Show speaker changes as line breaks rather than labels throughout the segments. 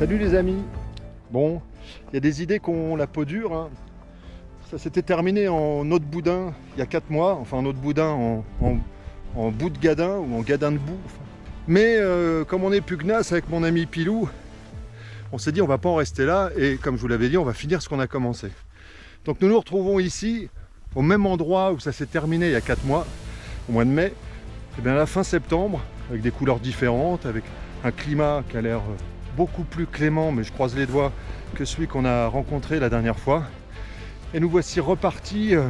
Salut les amis Bon, il y a des idées qu'on la peau dure. hein. Ça s'était terminé en de boudin il y a 4 mois, enfin en de boudin en, en- bout de gadin ou en gadin de boue. Mais euh, comme on est pugnace avec mon ami Pilou, on s'est dit on va pas en rester là et comme je vous l'avais dit, on va finir ce qu'on a commencé. Donc nous nous retrouvons ici, au même endroit où ça s'est terminé il y a 4 mois, au mois de mai, et bien à la fin septembre, avec des couleurs différentes, avec un climat qui a l'air euh, beaucoup plus clément, mais je croise les doigts, que celui qu'on a rencontré la dernière fois. Et nous voici repartis euh,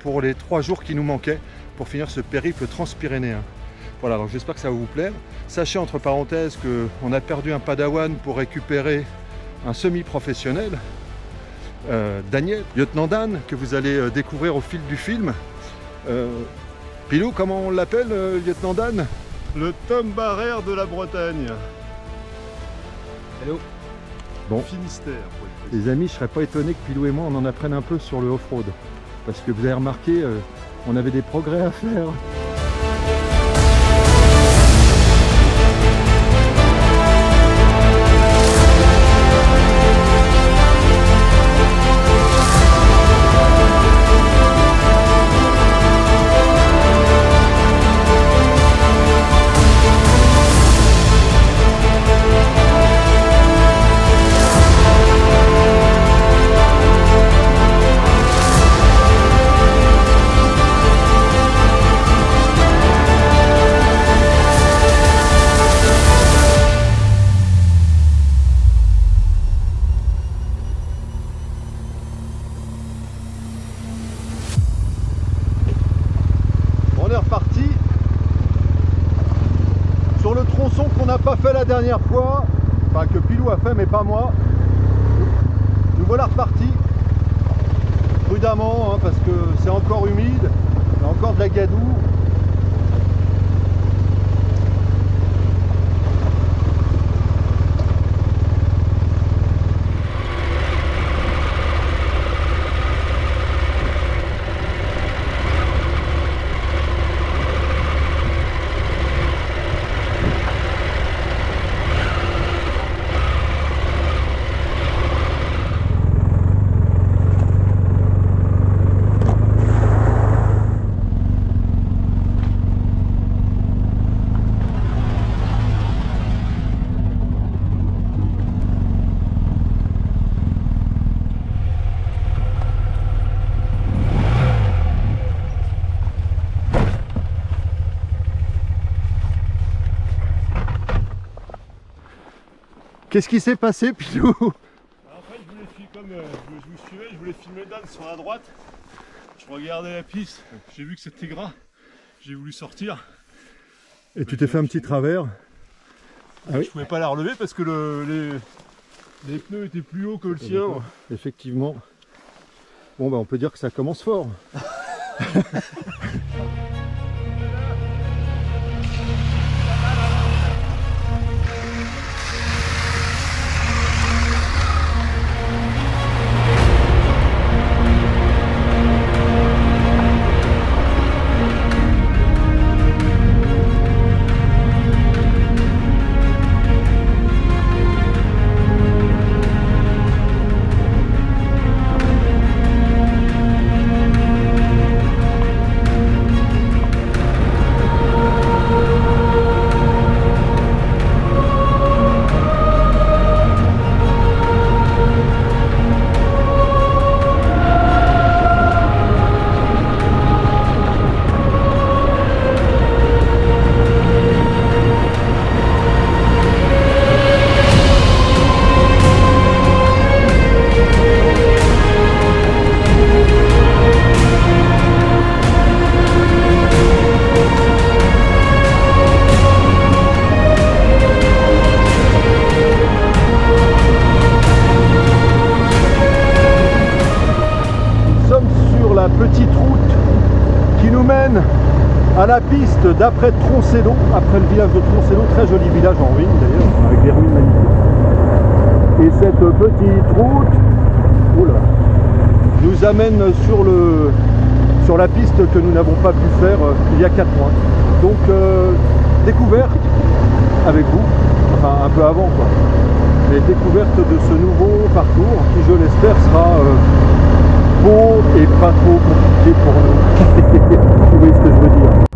pour les trois jours qui nous manquaient pour finir ce périple transpyrénéen. Voilà, donc j'espère que ça va vous plaire. Sachez entre parenthèses qu'on a perdu un padawan pour récupérer un semi-professionnel, euh, Daniel, lieutenant Dan, que vous allez euh, découvrir au fil du film. Pilou, comment on l'appelle, lieutenant Dan? Le Tom Barrère de la Bretagne.
Hello.
Bon.
Finistère. pour.
Les amis, je serais pas étonné que Pilou et moi on en apprenne un peu sur le off-road. Parce que vous avez remarqué, euh, on avait des progrès à faire. Qu'est-ce qui s'est passé Pilou
En fait, je voulais filmer comme euh, je, vous suivais, je voulais filmer Dan sur la droite. Je regardais la piste, j'ai vu que c'était gras. J'ai voulu sortir.
Et tu t'es fait un petit travers? Ah oui.
Je pouvais pas la relever parce que le- les, les pneus étaient plus hauts que le sien.
Effectivement. Bon bah on peut dire que ça commence fort. d'après Troncello, après le village de Troncello, très joli village en ruine d'ailleurs, avec des ruines magnifiques. Et cette petite route oula, nous amène sur, le, sur la piste que nous n'avons pas pu faire euh, il y a 4 mois. Donc euh, découverte avec vous, enfin un peu avant quoi. Mais découverte de ce nouveau parcours qui je l'espère sera euh, beau et pas trop compliqué pour nous. Vous voyez ce que je veux dire?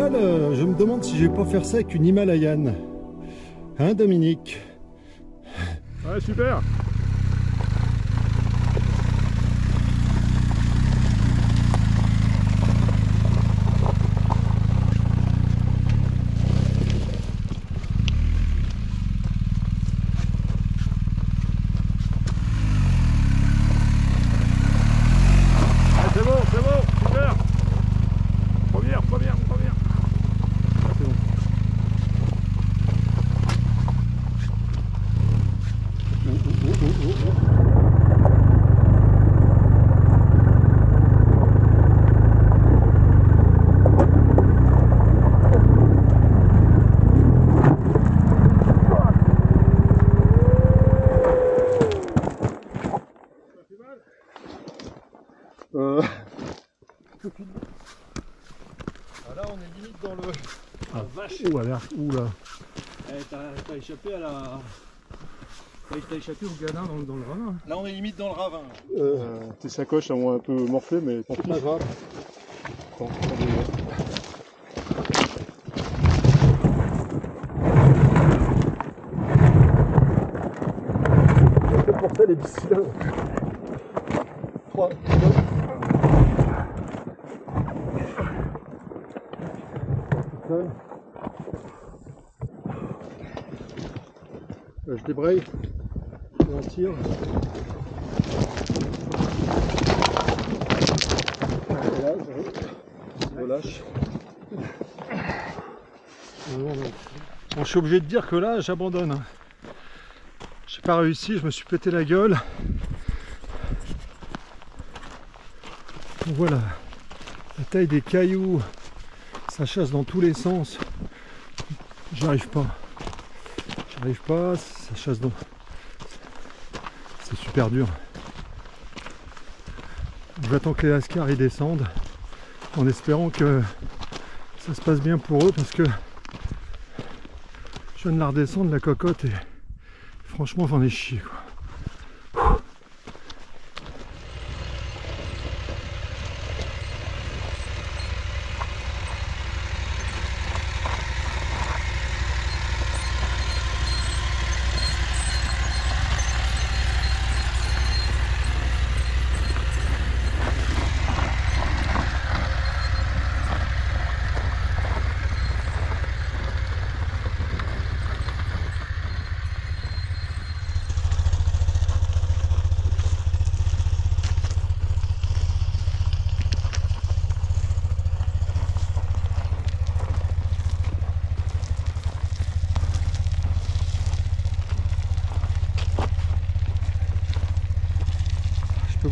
Euh, je me demande si je vais pas faire ça avec une Himalayan. Hein, Dominique?
Ouais, super Ah, c'est bon, c'est bon, super Première, première, première Ah, c'est bon.
Ouh, alerte. Ouh là.
Eh, T'as t'as échappé à la. T'as échappé au gadin dans, dans le ravin.
Là, on est limite dans le ravin.
Euh, tes sacoches elles vont un peu morfler, mais tant pis.
pas grave.
Attends,
ça les là. 3, 2, Euh, je débraye et tire. Je- relâche. Bon, je suis obligé de dire que là, j'abandonne. J'ai pas réussi, je me suis pété la gueule. Voilà, la taille des cailloux, ça chasse dans tous les sens. J'y arrive pas. J'y arrive pas, chasse dans. C'est super dur. J'attends que les lascars y descendent en espérant que ça se passe bien pour eux parce que je viens de la redescendre la cocotte et franchement j'en ai chié quoi.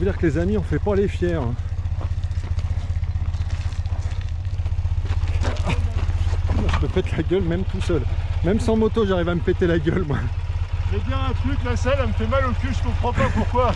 Vous dire que les amis on fait pas les fiers. hein. Je me pète la gueule même tout seul. Même sans moto j'arrive à me péter la gueule moi.
Je dire un truc, la selle elle me fait mal au cul, je comprends pas pourquoi.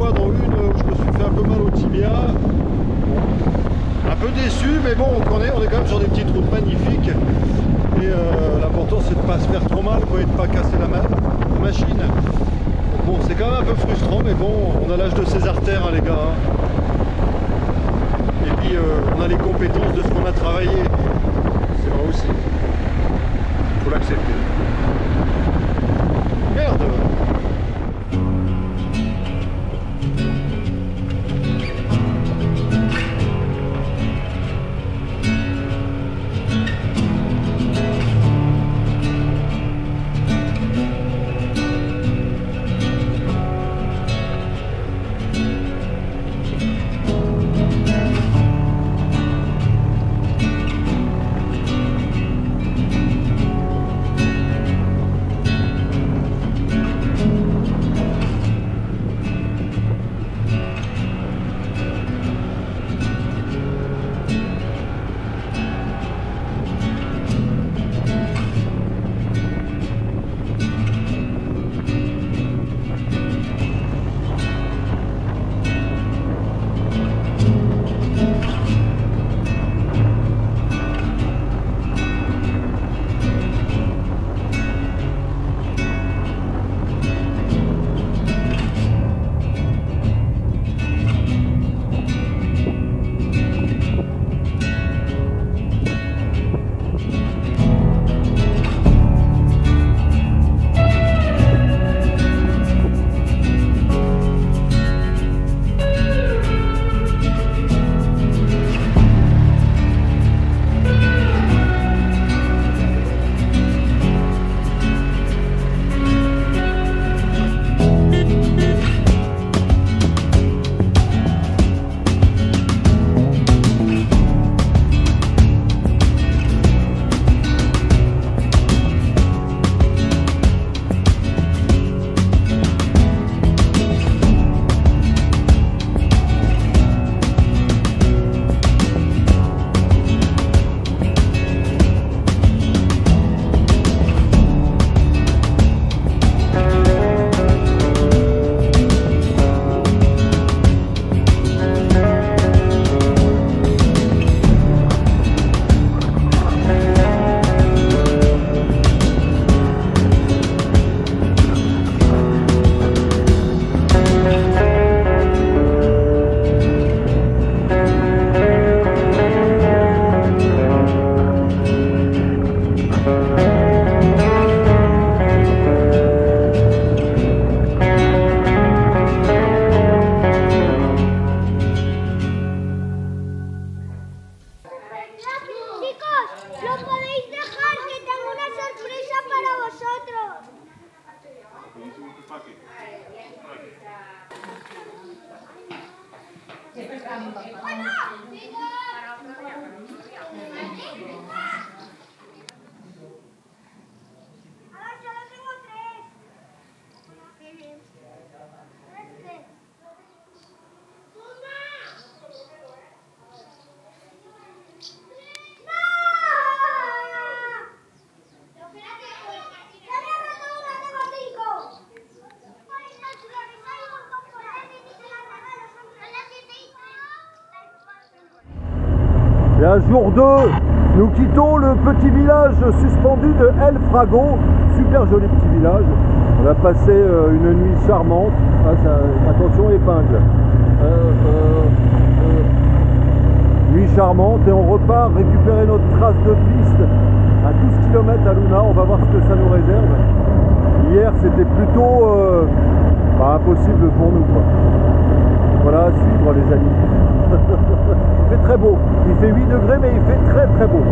fois, dont une où je me suis fait un peu mal au tibia. Un peu déçu, mais bon, on connaît, on est quand même sur des petites routes magnifiques. Et euh, l'important, c'est de ne pas se faire trop mal quoi, et de ne pas casser la, ma la machine. Bon, c'est quand même un peu frustrant, mais bon, on a l'âge de ses artères, hein, les gars. Hein. Et puis, euh, on a les compétences de ce qu'on a travaillé. C'est vrai aussi. Il faut l'accepter. Merde à jour 2, nous quittons le petit village suspendu de El Frago. Super joli petit village. On a passé euh, une nuit charmante. Ah, attention épingle. Euh, euh, nuit charmante et on repart récupérer notre trace de piste à 12 km à Luna. On va voir ce que ça nous réserve. Hier c'était plutôt pas impossible pour nous. Voilà à suivre les amis. fait très beau. Il fait 8 degrés mais il fait très très beau.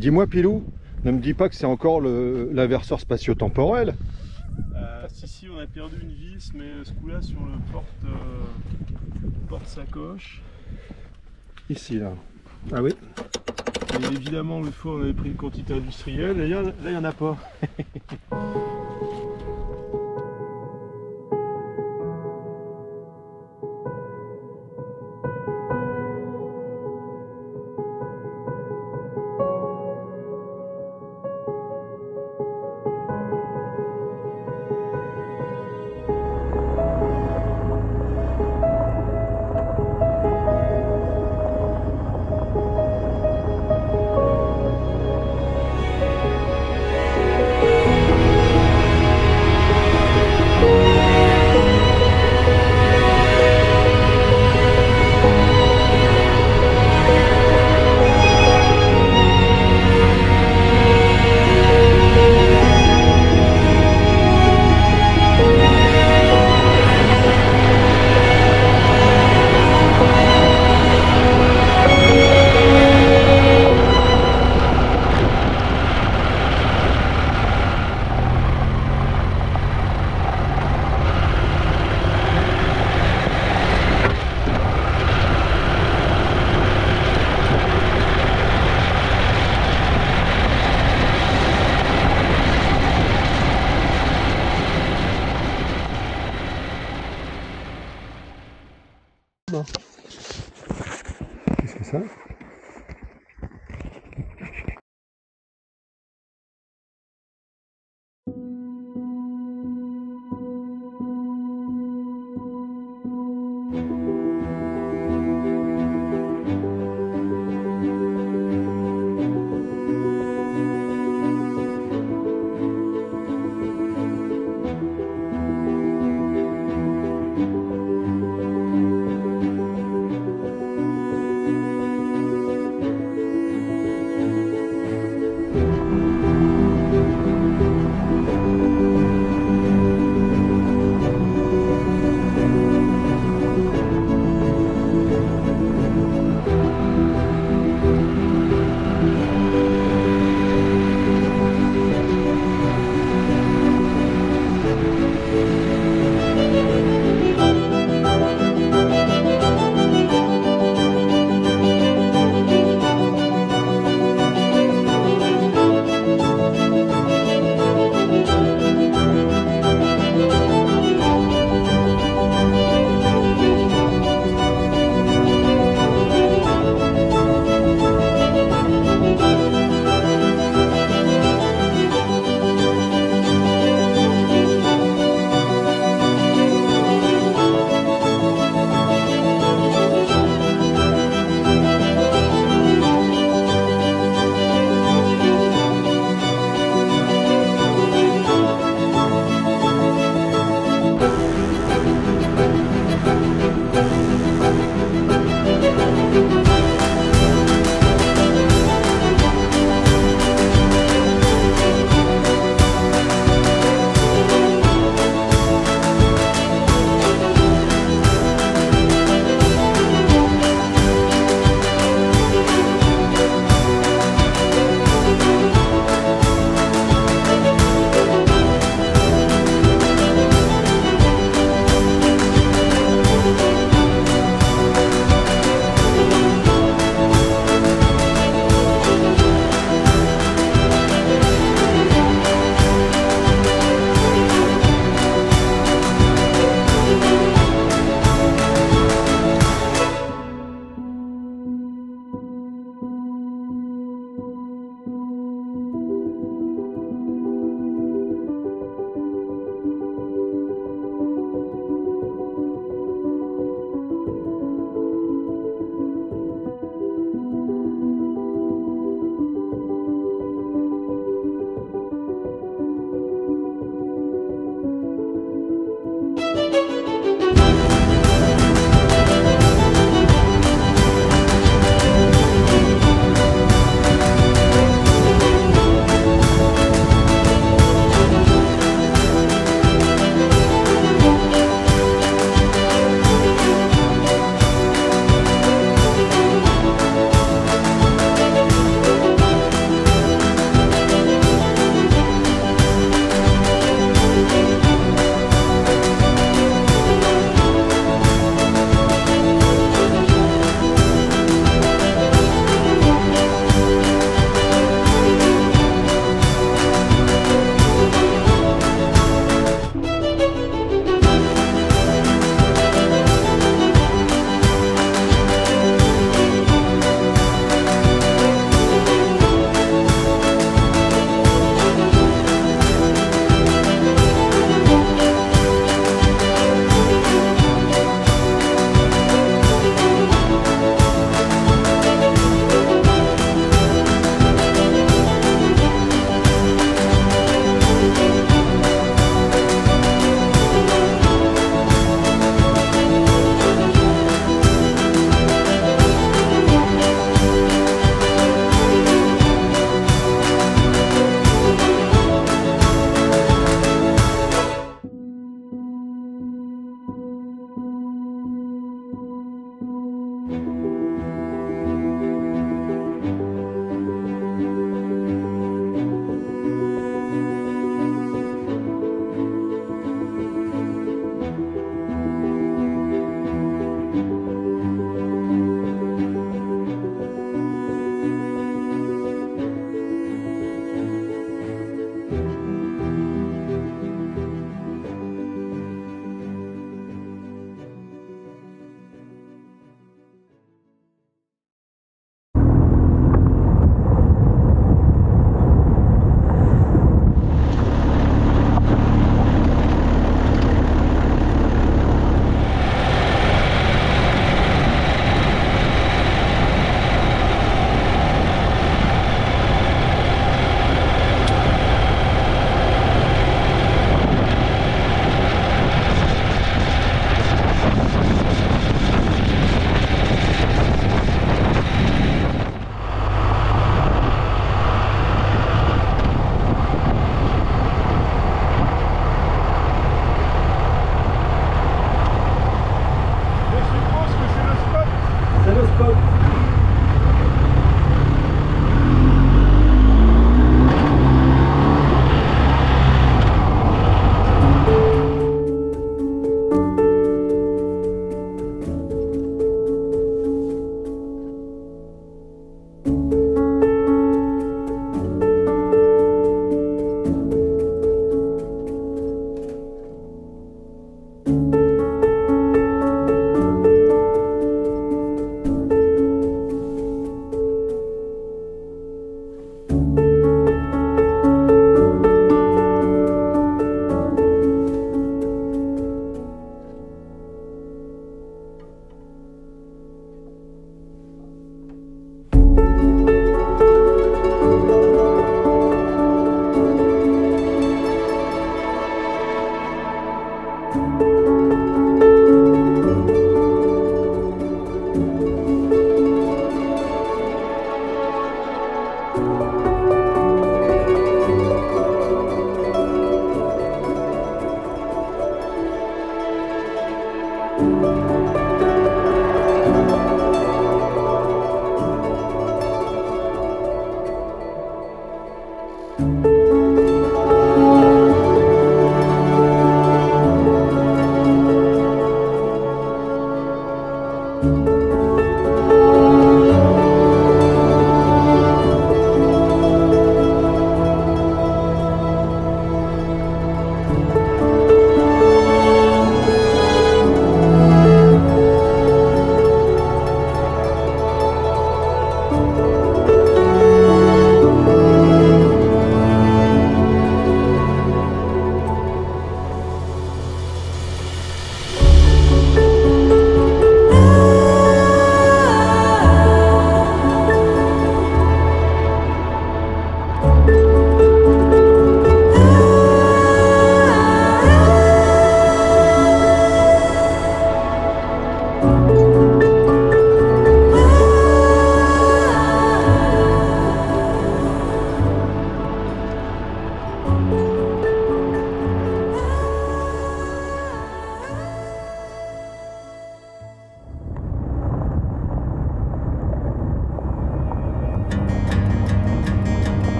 Dis-moi, Pilou, ne me dis pas que c'est encore le- l'inverseur spatio-temporel.
Euh, si, si, on a perdu une vis, mais ce coup-là sur le euh, porte-sacoche.
Ici, là. Ah oui
Et évidemment, l'autre fois, on avait pris une quantité industrielle, et là, il n'y en a pas.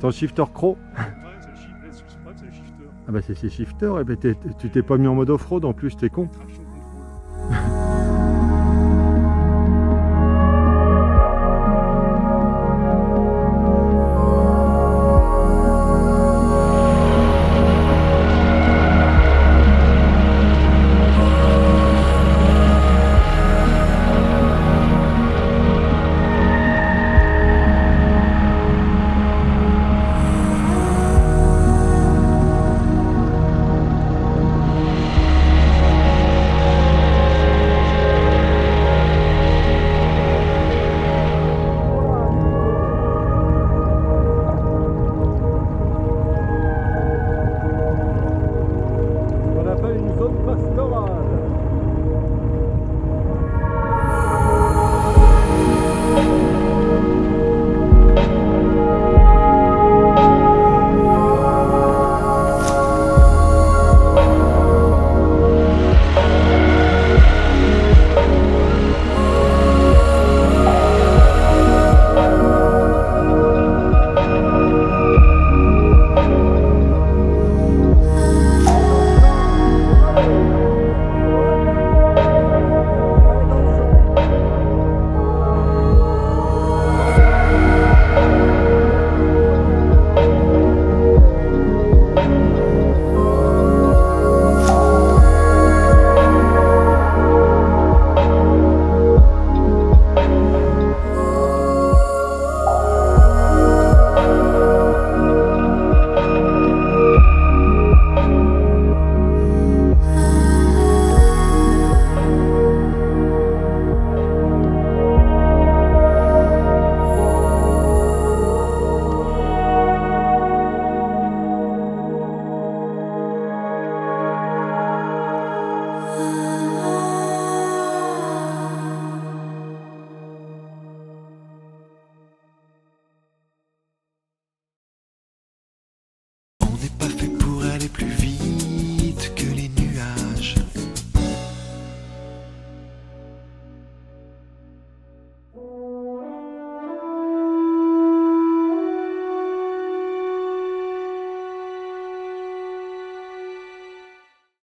Ton shifter croc
Ouais, c'est le shifter, c'est le shifter.
Ah bah c'est shifter, et t'es- tu t'es pas mis en mode off-road en plus, t'es con.
Traction